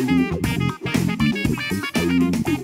Thank you.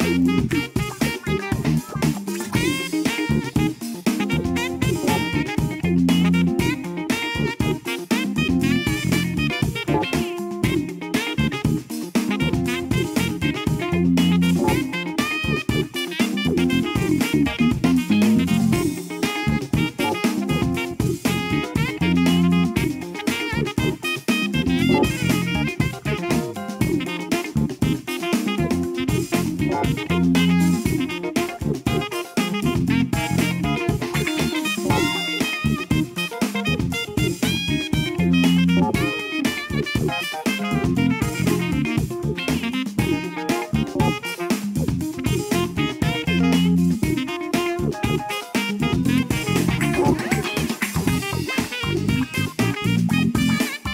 Hey!